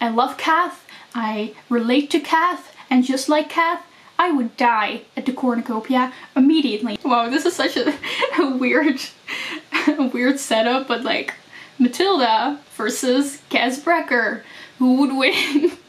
I love Kath, I relate to Kath, and just like Kath, I would die at the cornucopia immediately. Wow, this is such a, a weird, a weird setup, but like Matilda versus Kaz Brekker. Who would win?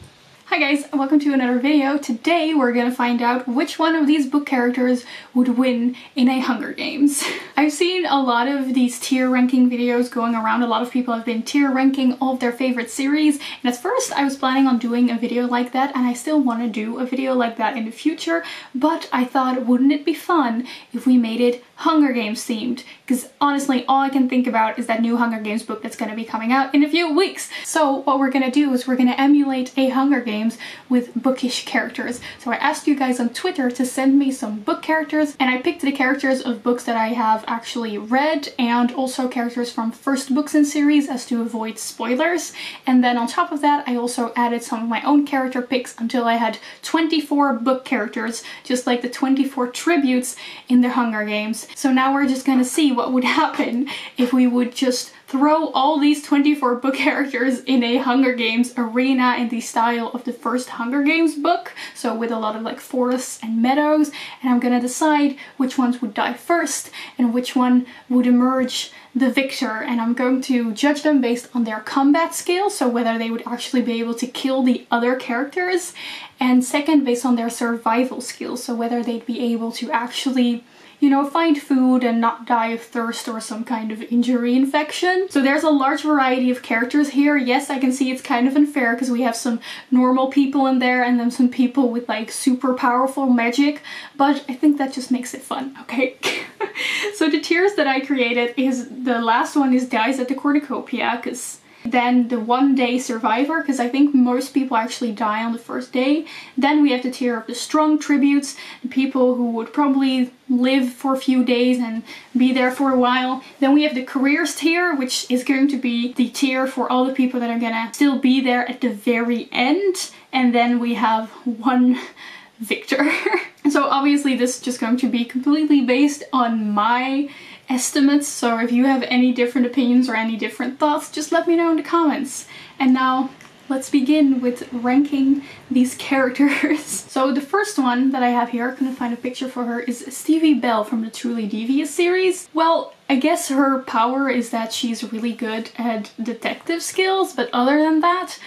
Hi guys, welcome to another video. Today we're gonna find out which one of these book characters would win in a Hunger Games. I've seen a lot of these tier ranking videos going around. A lot of people have been tier ranking all of their favorite series and at first I was planning on doing a video like that and I still want to do a video like that in the future but I thought wouldn't it be fun if we made it Hunger Games themed because honestly all I can think about is that new Hunger Games book that's going to be coming out in a few weeks. So what we're going to do is we're going to emulate a Hunger Games with bookish characters. So I asked you guys on Twitter to send me some book characters and I picked the characters of books that I have actually read and also characters from first books in series as to avoid spoilers. And then on top of that I also added some of my own character picks until I had 24 book characters just like the 24 tributes in the Hunger Games. So now we're just gonna see what would happen if we would just throw all these 24 book characters in a Hunger Games arena in the style of the first Hunger Games book. So with a lot of like forests and meadows. And I'm gonna decide which ones would die first and which one would emerge the victor and I'm going to judge them based on their combat skills, so whether they would actually be able to kill the other characters, and second based on their survival skills, so whether they'd be able to actually you know, find food and not die of thirst or some kind of injury infection. So there's a large variety of characters here. Yes, I can see it's kind of unfair because we have some normal people in there and then some people with like super powerful magic, but I think that just makes it fun, okay? so the tiers that I created is the last one is Dies at the Cornucopia because then the one day survivor, because I think most people actually die on the first day. Then we have the tier of the strong tributes, the people who would probably live for a few days and be there for a while. Then we have the careers tier, which is going to be the tier for all the people that are gonna still be there at the very end. And then we have one victor. so obviously this is just going to be completely based on my estimates, so if you have any different opinions or any different thoughts, just let me know in the comments. And now let's begin with ranking these characters. so the first one that I have here, I couldn't find a picture for her, is Stevie Bell from the Truly Devious series. Well, I guess her power is that she's really good at detective skills, but other than that,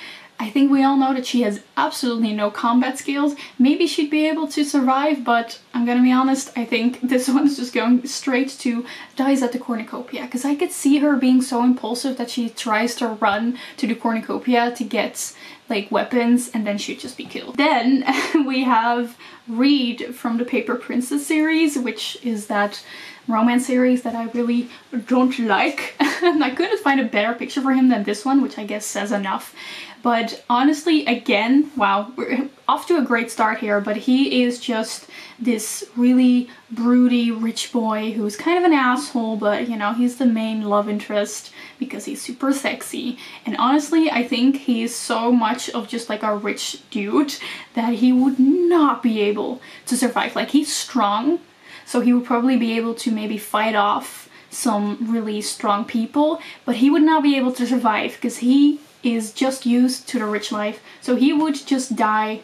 I think we all know that she has absolutely no combat skills. Maybe she'd be able to survive, but I'm gonna be honest, I think this one's just going straight to dies at the cornucopia, because I could see her being so impulsive that she tries to run to the cornucopia to get like weapons and then she'd just be killed. Then we have Reed from the Paper Princess series, which is that romance series that I really don't like. And I couldn't find a better picture for him than this one, which I guess says enough. But honestly, again, wow, we're off to a great start here, but he is just this really broody rich boy who's kind of an asshole, but you know, he's the main love interest because he's super sexy. And honestly, I think he's so much of just like a rich dude that he would not be able to survive. Like he's strong, so he would probably be able to maybe fight off some really strong people, but he would not be able to survive because he is just used to the rich life. So he would just die,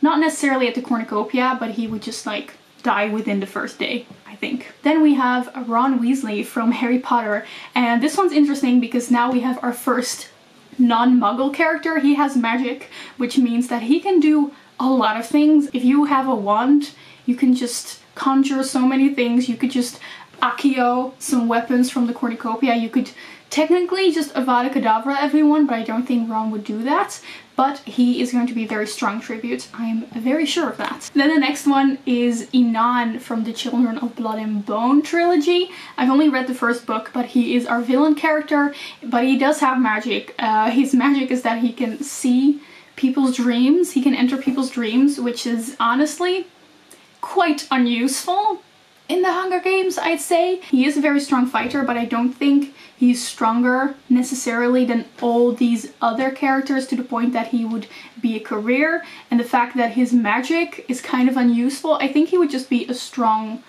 not necessarily at the cornucopia, but he would just like die within the first day, I think. Then we have Ron Weasley from Harry Potter, and this one's interesting because now we have our first non-muggle character. He has magic, which means that he can do a lot of things. If you have a wand, you can just conjure so many things. You could just Accio some weapons from the cornucopia. You could technically just Avada Kedavra everyone, but I don't think Ron would do that. But he is going to be very strong tribute. I'm very sure of that. Then the next one is Inan from the Children of Blood and Bone trilogy. I've only read the first book, but he is our villain character, but he does have magic. Uh, his magic is that he can see people's dreams. He can enter people's dreams, which is honestly quite unuseful in the Hunger Games, I'd say. He is a very strong fighter, but I don't think he's stronger necessarily than all these other characters to the point that he would be a career. And the fact that his magic is kind of unuseful, I think he would just be a strong,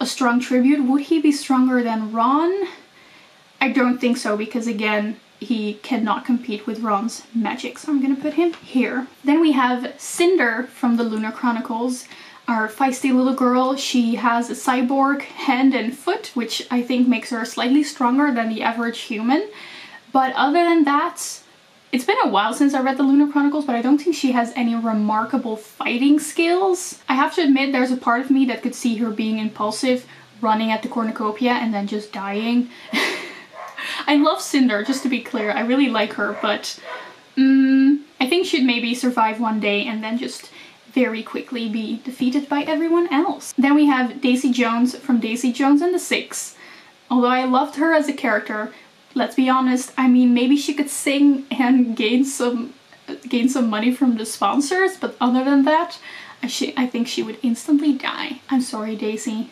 a strong tribute. Would he be stronger than Ron? I don't think so because again, he cannot compete with Ron's magic. So I'm gonna put him here. Then we have Cinder from the Lunar Chronicles our feisty little girl. She has a cyborg hand and foot, which I think makes her slightly stronger than the average human. But other than that, it's been a while since I read the Lunar Chronicles, but I don't think she has any remarkable fighting skills. I have to admit there's a part of me that could see her being impulsive, running at the cornucopia and then just dying. I love Cinder, just to be clear. I really like her, but um, I think she'd maybe survive one day and then just very quickly be defeated by everyone else. Then we have Daisy Jones from Daisy Jones and the Six. Although I loved her as a character, let's be honest, I mean maybe she could sing and gain some gain some money from the sponsors, but other than that, I, I think she would instantly die. I'm sorry, Daisy.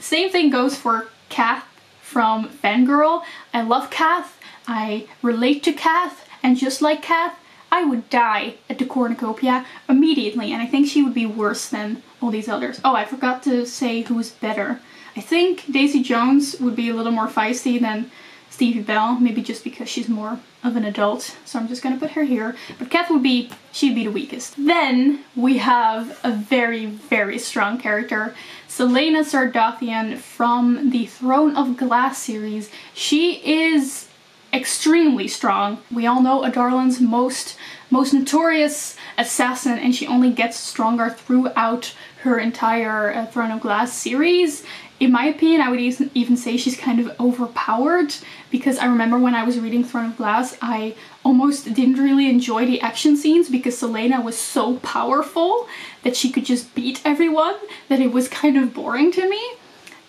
Same thing goes for Kath from Fangirl. I love Kath, I relate to Kath, and just like Kath, I would die at the cornucopia immediately and I think she would be worse than all these others. Oh, I forgot to say who's better. I think Daisy Jones would be a little more feisty than Stevie Bell, maybe just because she's more of an adult. So I'm just gonna put her here. But Kath would be, she'd be the weakest. Then we have a very, very strong character. Celaena Sardothien from the Throne of Glass series. She is extremely strong. We all know Adarlan's most most notorious assassin and she only gets stronger throughout her entire uh, Throne of Glass series. In my opinion, I would even say she's kind of overpowered because I remember when I was reading Throne of Glass, I almost didn't really enjoy the action scenes because Celaena was so powerful that she could just beat everyone that it was kind of boring to me.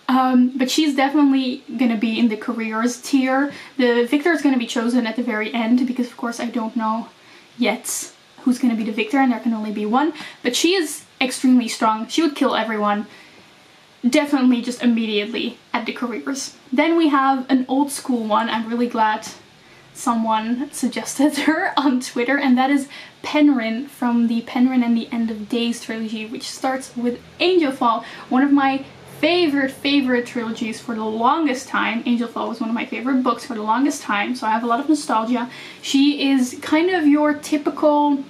Um, but she's definitely gonna be in the careers tier. The victor is gonna be chosen at the very end because of course I don't know yet who's gonna be the victor and there can only be one. But she is extremely strong. She would kill everyone. Definitely just immediately at the careers. Then we have an old school one. I'm really glad someone suggested her on Twitter and that is Penryn from the Penryn and the End of Days trilogy which starts with Angelfall, one of my favorite, favorite trilogies for the longest time. Angel Fall was one of my favorite books for the longest time, so I have a lot of nostalgia. She is kind of your typical,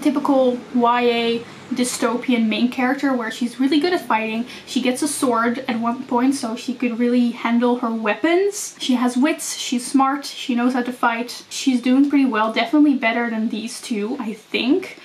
typical YA dystopian main character where she's really good at fighting. She gets a sword at one point so she could really handle her weapons. She has wits, she's smart, she knows how to fight. She's doing pretty well, definitely better than these two, I think.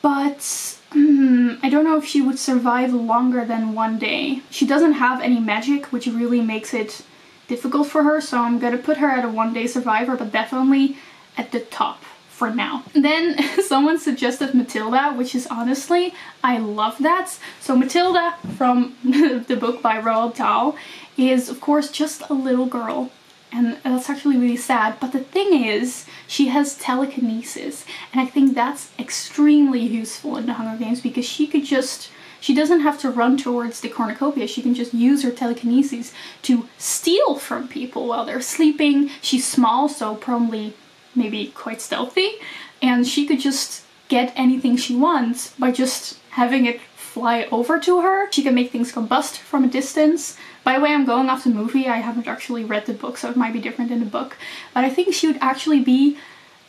But Hmm, I don't know if she would survive longer than one day. She doesn't have any magic, which really makes it difficult for her, so I'm gonna put her at a one day survivor, but definitely at the top for now. Then someone suggested Matilda, which is honestly, I love that. So Matilda from the book by Roald Dahl is of course just a little girl and that's actually really sad. But the thing is, she has telekinesis, and I think that's extremely useful in the Hunger Games because she could just she doesn't have to run towards the cornucopia. She can just use her telekinesis to steal from people while they're sleeping. She's small, so probably maybe quite stealthy, and she could just get anything she wants by just having it fly over to her. She can make things combust from a distance. By the way, I'm going off the movie. I haven't actually read the book, so it might be different in the book. But I think she would actually be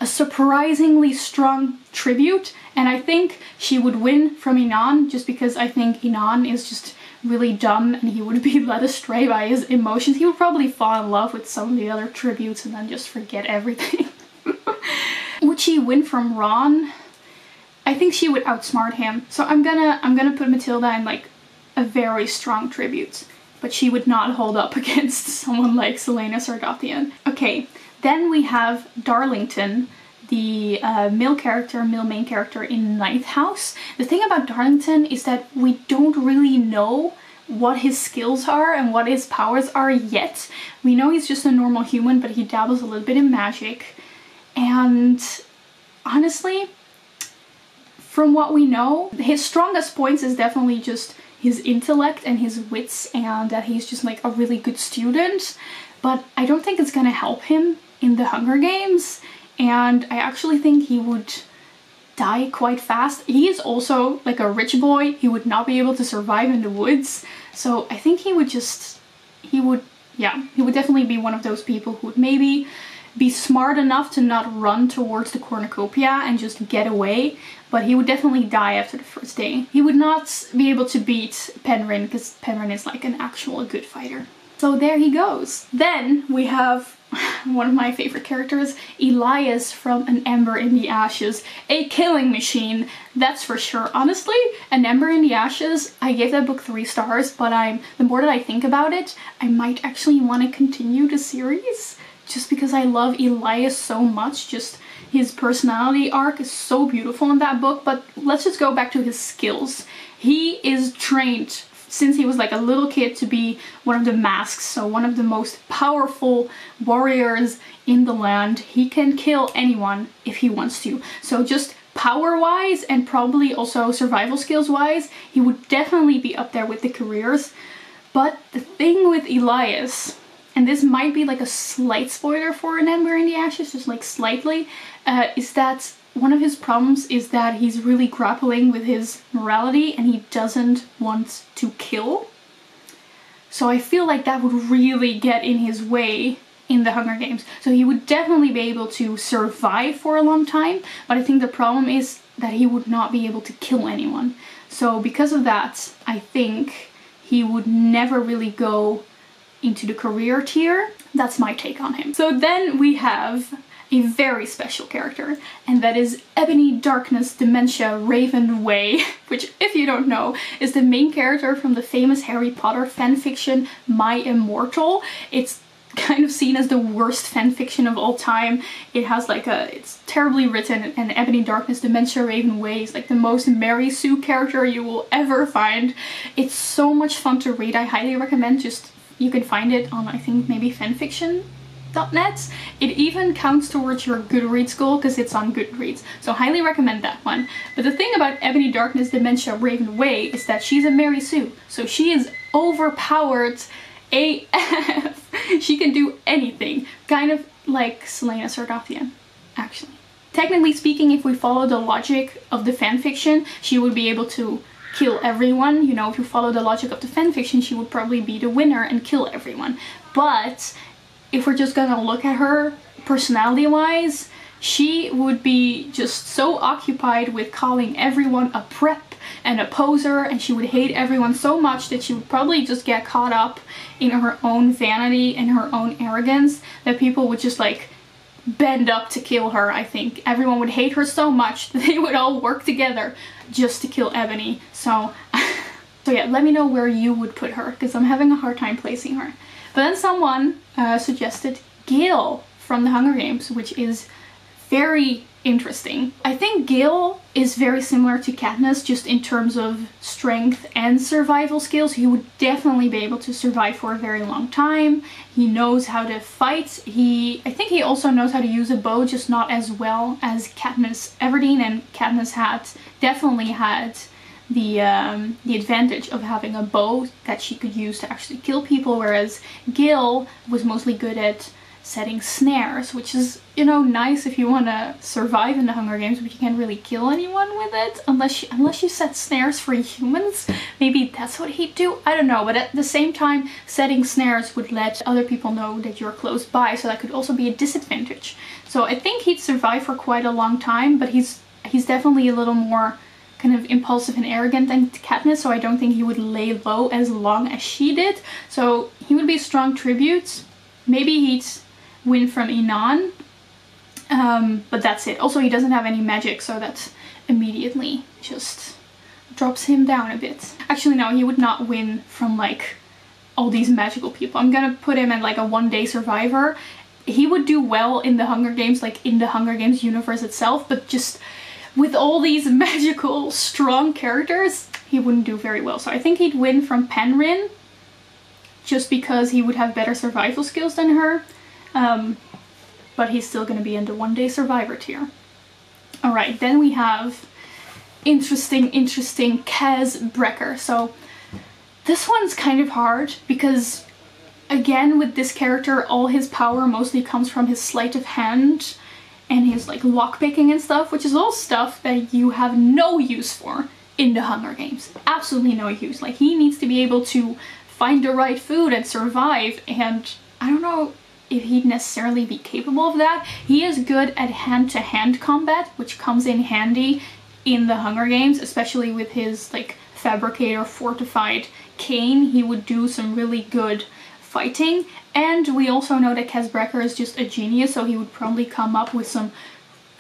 a surprisingly strong tribute, and I think she would win from Inan just because I think Inan is just really dumb and he would be led astray by his emotions. He would probably fall in love with some of the other tributes and then just forget everything. would she win from Ron? I think she would outsmart him. So I'm gonna I'm gonna put Matilda in like a very strong tribute. But she would not hold up against someone like Celaena Sardothien. Okay, then we have Darlington, the uh, male character, male main character in Ninth House. The thing about Darlington is that we don't really know what his skills are and what his powers are yet. We know he's just a normal human, but he dabbles a little bit in magic. And honestly, from what we know, his strongest points is definitely just his intellect and his wits and that he's just like a really good student. But I don't think it's gonna help him in the Hunger Games. And I actually think he would die quite fast. He is also like a rich boy. He would not be able to survive in the woods. So I think he would just, he would, yeah, he would definitely be one of those people who would maybe be smart enough to not run towards the cornucopia and just get away, but he would definitely die after the first day. He would not be able to beat Penryn because Penryn is like an actual good fighter. So there he goes. Then we have one of my favorite characters, Elias from An Ember in the Ashes, a killing machine, that's for sure. Honestly, An Ember in the Ashes, I gave that book three stars, but I'm the more that I think about it, I might actually want to continue the series just because I love Elias so much. Just his personality arc is so beautiful in that book, but let's just go back to his skills. He is trained since he was like a little kid to be one of the masks, so one of the most powerful warriors in the land. He can kill anyone if he wants to. So just power wise and probably also survival skills wise, he would definitely be up there with the careers. But the thing with Elias, and this might be like a slight spoiler for Ember in the Ashes, just like slightly, uh, is that one of his problems is that he's really grappling with his morality and he doesn't want to kill. So I feel like that would really get in his way in the Hunger Games. So he would definitely be able to survive for a long time, but I think the problem is that he would not be able to kill anyone. So because of that, I think he would never really go into the career tier. That's my take on him. So then we have a very special character, and that is Ebony Darkness Dementia Raven Way, which, if you don't know, is the main character from the famous Harry Potter fanfiction My Immortal. It's kind of seen as the worst fanfiction of all time. It has like a, it's terribly written and Ebony Darkness Dementia Raven Way is like the most Mary Sue character you will ever find. It's so much fun to read. I highly recommend just, you can find it on I think maybe fanfiction Net. It even counts towards your Goodreads goal because it's on Goodreads, so highly recommend that one. But the thing about Ebony Darkness Dementia Raven Way is that she's a Mary Sue, so she is overpowered AF. she can do anything, kind of like Celaena Sardothien, actually. Technically speaking, if we follow the logic of the fanfiction, she would be able to kill everyone. You know, if you follow the logic of the fanfiction, she would probably be the winner and kill everyone. But if we're just gonna look at her personality wise, she would be just so occupied with calling everyone a prep and a poser and she would hate everyone so much that she would probably just get caught up in her own vanity and her own arrogance that people would just like bend up to kill her I think. Everyone would hate her so much that they would all work together just to kill Ebony. So, so yeah, let me know where you would put her because I'm having a hard time placing her. But then someone uh, suggested Gale from the Hunger Games, which is very interesting. I think Gale is very similar to Katniss just in terms of strength and survival skills. He would definitely be able to survive for a very long time. He knows how to fight. He, I think he also knows how to use a bow, just not as well as Katniss Everdeen. And Katniss had definitely had the um, the advantage of having a bow that she could use to actually kill people, whereas Gale was mostly good at setting snares, which is, you know, nice if you want to survive in the Hunger Games, but you can't really kill anyone with it unless you, unless you set snares for humans. Maybe that's what he'd do. I don't know, but at the same time, setting snares would let other people know that you're close by, so that could also be a disadvantage. So I think he'd survive for quite a long time, but he's he's definitely a little more kind of impulsive and arrogant than Katniss, so I don't think he would lay low as long as she did. So he would be strong tributes. Maybe he'd win from Inan, um, but that's it. Also, he doesn't have any magic, so that immediately just drops him down a bit. Actually, no, he would not win from like all these magical people. I'm gonna put him in, like a one day survivor. He would do well in the Hunger Games, like in the Hunger Games universe itself, but just with all these magical, strong characters, he wouldn't do very well. So I think he'd win from Penryn just because he would have better survival skills than her. Um, but he's still going to be in the one day survivor tier. Alright, then we have interesting, interesting Kaz Brekker. So this one's kind of hard because again with this character all his power mostly comes from his sleight of hand and his like lockpicking and stuff, which is all stuff that you have no use for in the Hunger Games. Absolutely no use. Like he needs to be able to find the right food and survive and I don't know, if he'd necessarily be capable of that. He is good at hand-to-hand -hand combat, which comes in handy in the Hunger Games, especially with his like fabricator fortified cane. He would do some really good fighting. And we also know that Kaz Brekker is just a genius, so he would probably come up with some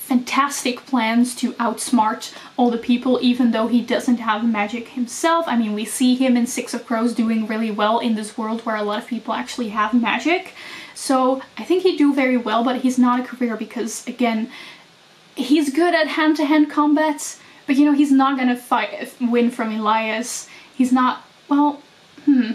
fantastic plans to outsmart all the people even though he doesn't have magic himself. I mean we see him in Six of Crows doing really well in this world where a lot of people actually have magic. So I think he'd do very well but he's not a career because again he's good at hand-to-hand -hand combat but you know he's not gonna fight win from Elias. He's not well hmm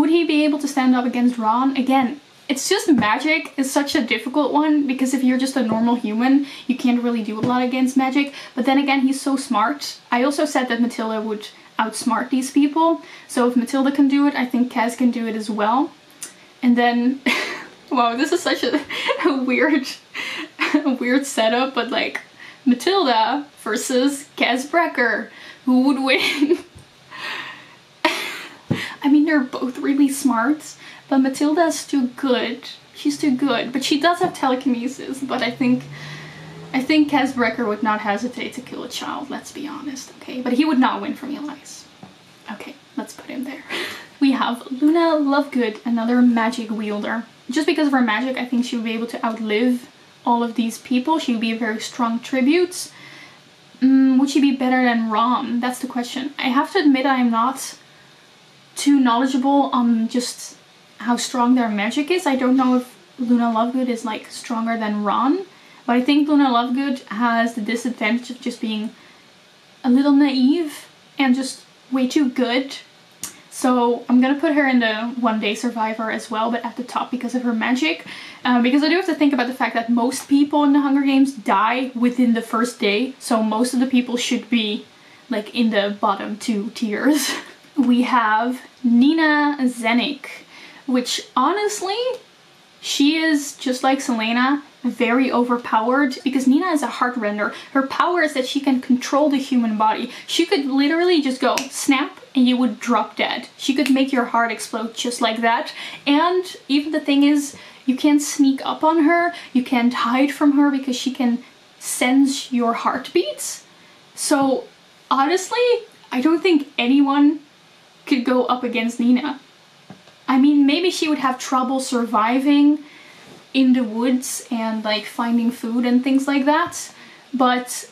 would he be able to stand up against Ron? Again, it's just magic is such a difficult one because if you're just a normal human, you can't really do a lot against magic. But then again, he's so smart. I also said that Matilda would outsmart these people. So if Matilda can do it, I think Kaz can do it as well. And then, wow, this is such a, a weird, a weird setup, but like Matilda versus Kaz Brekker. Who would win? I mean, they're both really smart, but Matilda's too good. She's too good, but she does have telekinesis, but I think I think Kaz Brekker would not hesitate to kill a child, let's be honest, okay? But he would not win from Elias. Okay, let's put him there. We have Luna Lovegood, another magic wielder. Just because of her magic, I think she would be able to outlive all of these people. She would be a very strong tribute. Mm, would she be better than Ron? That's the question. I have to admit I am not too knowledgeable on just how strong their magic is. I don't know if Luna Lovegood is like stronger than Ron, but I think Luna Lovegood has the disadvantage of just being a little naive and just way too good. So I'm gonna put her in the one day survivor as well, but at the top because of her magic. Uh, because I do have to think about the fact that most people in the Hunger Games die within the first day. So most of the people should be like in the bottom two tiers. we have Nina Zenik, which honestly, she is just like Celaena, very overpowered because Nina is a heartrender. Her power is that she can control the human body. She could literally just go snap and you would drop dead. She could make your heart explode just like that. And even the thing is, you can't sneak up on her, you can't hide from her because she can sense your heartbeats. So honestly, I don't think anyone could go up against Nina. I mean, maybe she would have trouble surviving in the woods and like finding food and things like that, but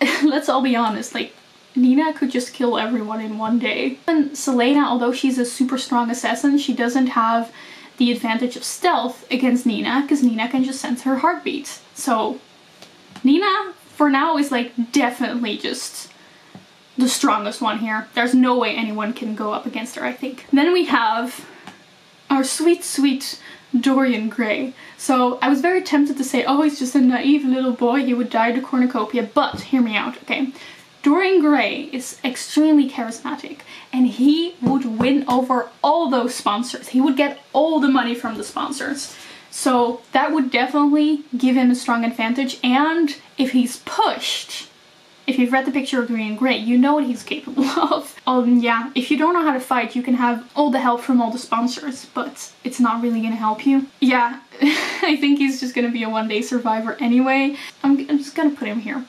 let's all be honest, like Nina could just kill everyone in one day. And Celaena, although she's a super strong assassin, she doesn't have the advantage of stealth against Nina because Nina can just sense her heartbeat. So Nina, for now, is like definitely just the strongest one here. There's no way anyone can go up against her, I think. Then we have our sweet, sweet Dorian Gray. So I was very tempted to say, oh, he's just a naive little boy, he would die to cornucopia, but hear me out, okay? Dorian Gray is extremely charismatic and he would win over all those sponsors. He would get all the money from the sponsors. So that would definitely give him a strong advantage and if he's pushed, if you've read the picture of Dorian Gray, you know what he's capable of. Um, yeah, if you don't know how to fight, you can have all the help from all the sponsors, but it's not really gonna help you. Yeah, I think he's just gonna be a one day survivor anyway. I'm, I'm just gonna put him here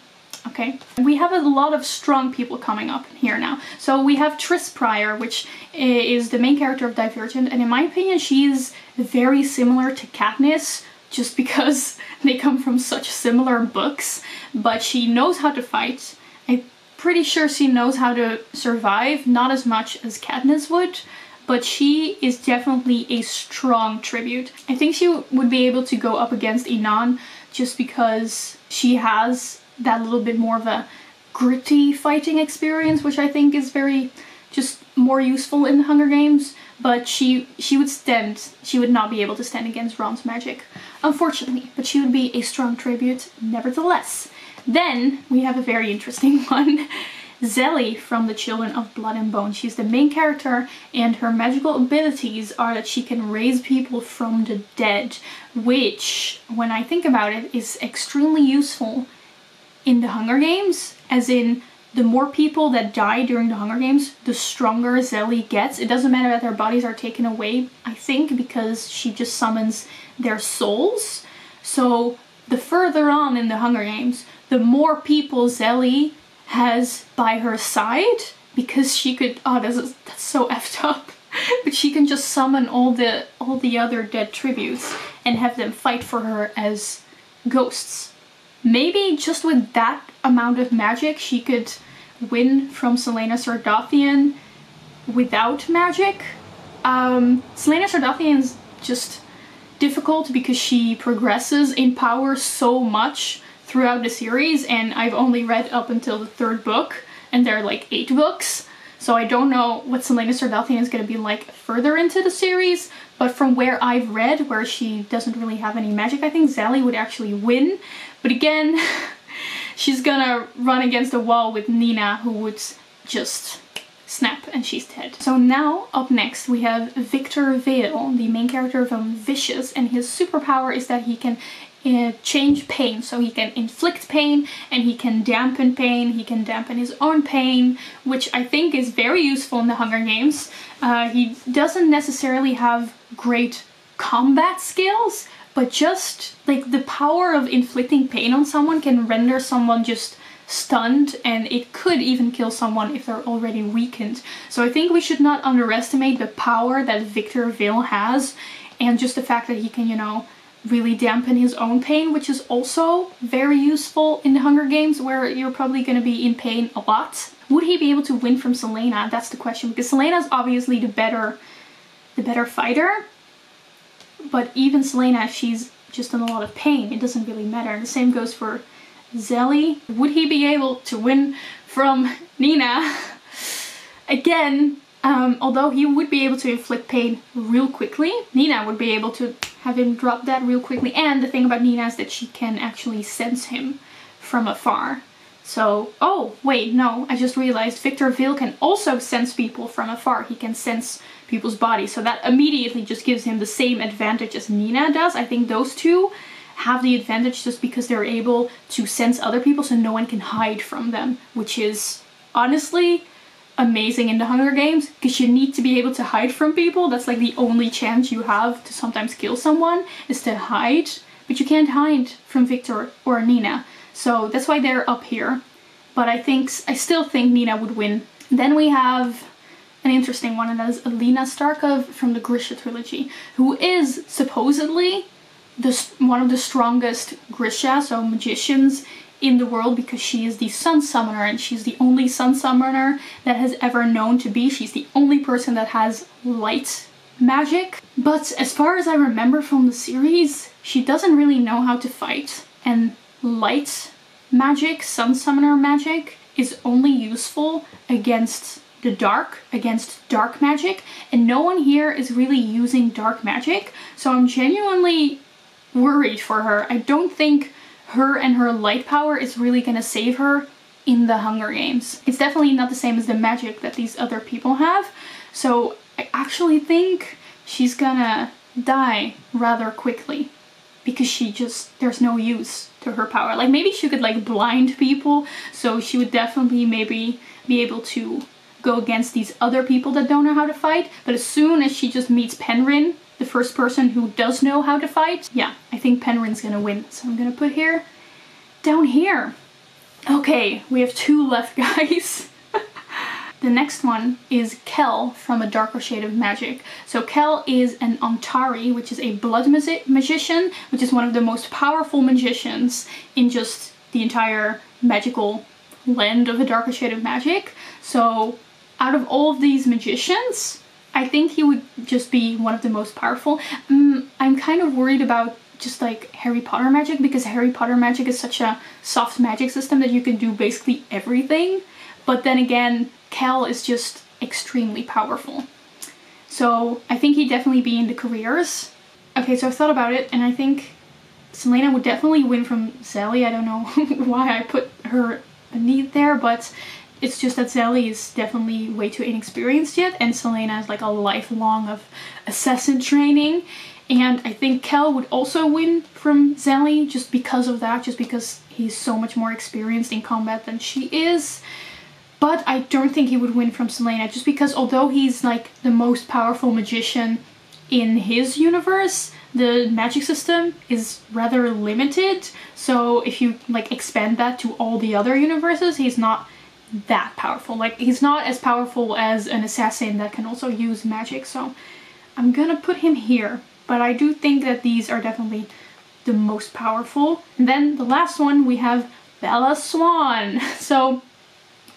okay? We have a lot of strong people coming up here now. So we have Tris Prior, which is the main character of Divergent, and in my opinion, she's very similar to Katniss, just because they come from such similar books, but she knows how to fight. I'm pretty sure she knows how to survive, not as much as Katniss would, but she is definitely a strong tribute. I think she would be able to go up against Inan just because she has that little bit more of a gritty fighting experience, which I think is very just more useful in Hunger Games but she she would stand she would not be able to stand against Ron's magic unfortunately but she would be a strong tribute nevertheless then we have a very interesting one Zélie from the Children of Blood and Bone. She's the main character and her magical abilities are that she can raise people from the dead, which, when I think about it, is extremely useful in the Hunger Games, as in the more people that die during the Hunger Games, the stronger Zélie gets. It doesn't matter that their bodies are taken away, I think, because she just summons their souls. So the further on in the Hunger Games, the more people Zélie has by her side because she could oh that's, that's so effed up but she can just summon all the all the other dead tributes and have them fight for her as ghosts maybe just with that amount of magic she could win from Celaena Sardothien without magic um, Celaena Sardothien is just difficult because she progresses in power so much throughout the series and I've only read up until the third book and there are like eight books. So I don't know what Celaena Sardothien is going to be like further into the series, but from where I've read, where she doesn't really have any magic, I think Zélie would actually win. But again, she's gonna run against a wall with Nina, who would just snap and she's dead. So now up next we have Victor Vale, the main character from Vicious, and his superpower is that he can uh, change pain. So he can inflict pain and he can dampen pain. He can dampen his own pain, which I think is very useful in the Hunger Games. Uh, he doesn't necessarily have great combat skills, but just like the power of inflicting pain on someone can render someone just stunned and it could even kill someone if they're already weakened. So I think we should not underestimate the power that Victor Vale has and just the fact that he can, you know, really dampen his own pain, which is also very useful in the Hunger Games where you're probably going to be in pain a lot. Would he be able to win from Celaena? That's the question because Celaena's obviously the better the better fighter. But even Celaena, she's just in a lot of pain. It doesn't really matter. The same goes for Zélie. Would he be able to win from Nina? Again, um, although he would be able to inflict pain real quickly, Nina would be able to have him drop that real quickly. And the thing about Nina is that she can actually sense him from afar. So, oh, wait, no, I just realized Victor Vale can also sense people from afar. He can sense people's bodies. So that immediately just gives him the same advantage as Nina does. I think those two have the advantage just because they're able to sense other people so no one can hide from them, which is honestly amazing in the Hunger Games because you need to be able to hide from people. That's like the only chance you have to sometimes kill someone is to hide, but you can't hide from Victor or Nina. So that's why they're up here. But I think I still think Nina would win. Then we have an interesting one and that is Alina Starkov from the Grisha trilogy, who is supposedly the, one of the strongest Grisha, so magicians in the world because she is the sun summoner and she's the only sun summoner that has ever known to be. She's the only person that has light magic. But as far as I remember from the series, she doesn't really know how to fight. And light magic, sun summoner magic, is only useful against the dark, against dark magic. And no one here is really using dark magic. So I'm genuinely worried for her. I don't think her and her light power is really gonna save her in the Hunger Games. It's definitely not the same as the magic that these other people have. So I actually think she's gonna die rather quickly because she just, there's no use to her power. Like maybe she could like blind people, so she would definitely maybe be able to go against these other people that don't know how to fight. But as soon as she just meets Penryn, the first person who does know how to fight, yeah, I think Penryn's gonna win. So I'm gonna put here, down here. Okay, we have two left, guys. the next one is Kell from A Darker Shade of Magic. So Kell is an Antari, which is a blood magician, which is one of the most powerful magicians in just the entire magical land of A Darker Shade of Magic. So out of all of these magicians, I think he would just be one of the most powerful. Um, I'm kind of worried about just like Harry Potter magic because Harry Potter magic is such a soft magic system that you can do basically everything. But then again, Kell is just extremely powerful. So I think he'd definitely be in the careers. Okay, so I've thought about it and I think Celaena would definitely win from Zélie. I don't know why I put her beneath there, but it's just that Zélie is definitely way too inexperienced yet, and Celaena has like a lifelong of assassin training. And I think Kell would also win from Zélie just because of that, just because he's so much more experienced in combat than she is. But I don't think he would win from Celaena just because although he's like the most powerful magician in his universe, the magic system is rather limited. So if you like expand that to all the other universes, he's not that powerful. Like he's not as powerful as an assassin that can also use magic. So I'm gonna put him here. But I do think that these are definitely the most powerful. And then the last one we have Bella Swan. So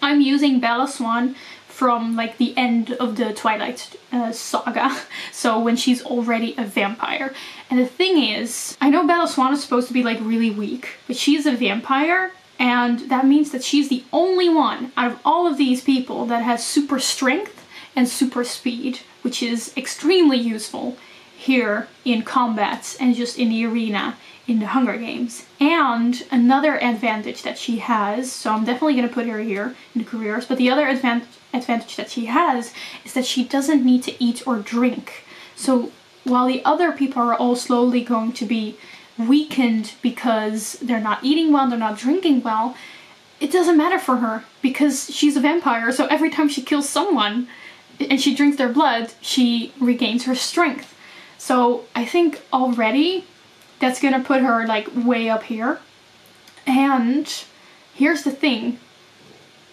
I'm using Bella Swan from like the end of the Twilight uh, saga, so when she's already a vampire. And the thing is, I know Bella Swan is supposed to be like really weak, but she's a vampire and that means that she's the only one out of all of these people that has super strength and super speed, which is extremely useful here in combats and just in the arena in the Hunger Games. And another advantage that she has, so I'm definitely going to put her here in the careers, but the other advantage, advantage that she has is that she doesn't need to eat or drink. So while the other people are all slowly going to be weakened because they're not eating well, they're not drinking well, it doesn't matter for her because she's a vampire, so every time she kills someone and she drinks their blood, she regains her strength. So I think already that's gonna put her like way up here. And here's the thing.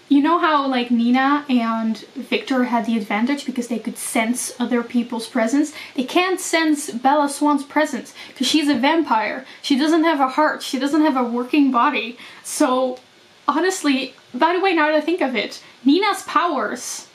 You know how like Nina and Victor had the advantage because they could sense other people's presence? They can't sense Bella Swan's presence because she's a vampire. She doesn't have a heart. She doesn't have a working body. So honestly, by the way, now that I think of it, Nina's powers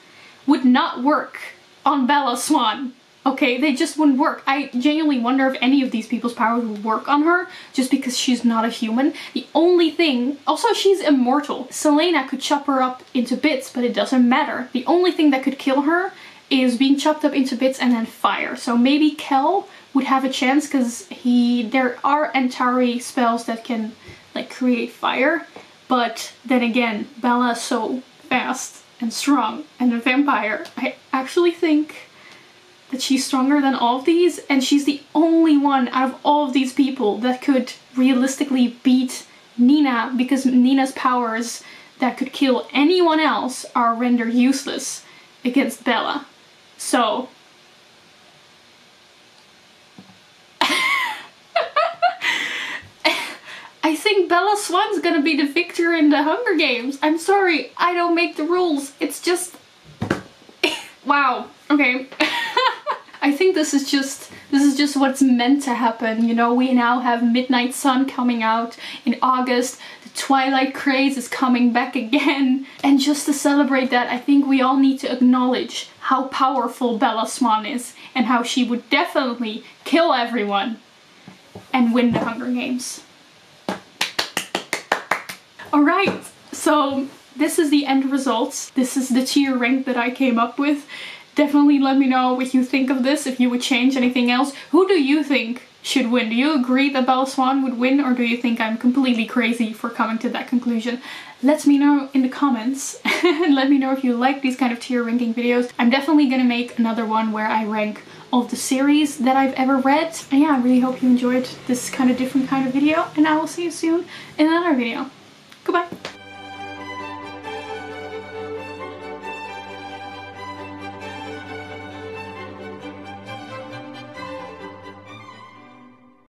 would not work on Bella Swan Okay, they just wouldn't work. I genuinely wonder if any of these people's powers would work on her just because she's not a human. The only thing, also she's immortal. Celaena could chop her up into bits, but it doesn't matter. The only thing that could kill her is being chopped up into bits and then fire. So maybe Kell would have a chance because he, there are Antari spells that can like create fire. But then again, Bella is so fast and strong and a vampire. I actually think that she's stronger than all of these and she's the only one out of all of these people that could realistically beat Nina because Nina's powers that could kill anyone else are rendered useless against Bella. So I think Bella Swan's gonna be the victor in the Hunger Games. I'm sorry, I don't make the rules. It's just... wow. Okay. I think this is just this is just what's meant to happen. You know, we now have Midnight Sun coming out in August. The Twilight craze is coming back again. And just to celebrate that, I think we all need to acknowledge how powerful Bella Swan is and how she would definitely kill everyone and win the Hunger Games. Alright, so this is the end results. This is the tier rank that I came up with. Definitely let me know what you think of this, if you would change anything else. Who do you think should win? Do you agree that Bella Swan would win or do you think I'm completely crazy for coming to that conclusion? Let me know in the comments and let me know if you like these kind of tier ranking videos. I'm definitely gonna make another one where I rank all the series that I've ever read. And yeah, I really hope you enjoyed this kind of different kind of video and I will see you soon in another video. Goodbye.